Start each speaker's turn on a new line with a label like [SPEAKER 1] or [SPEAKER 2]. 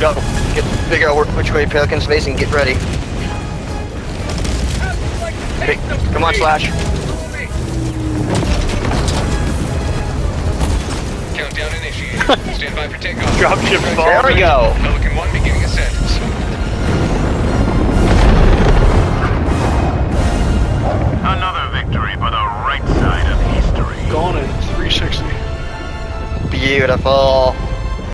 [SPEAKER 1] Go. Get, figure out which way Pelican's facing. Get ready. Hey, come on, Slash.
[SPEAKER 2] Countdown initiated. Stand by for takeoff.
[SPEAKER 3] Dropship
[SPEAKER 1] There
[SPEAKER 3] fall.
[SPEAKER 1] we go.
[SPEAKER 2] Pelican 1 beginning ascent.
[SPEAKER 4] Another victory for the right side of history.
[SPEAKER 3] Gone in 360.
[SPEAKER 1] Beautiful.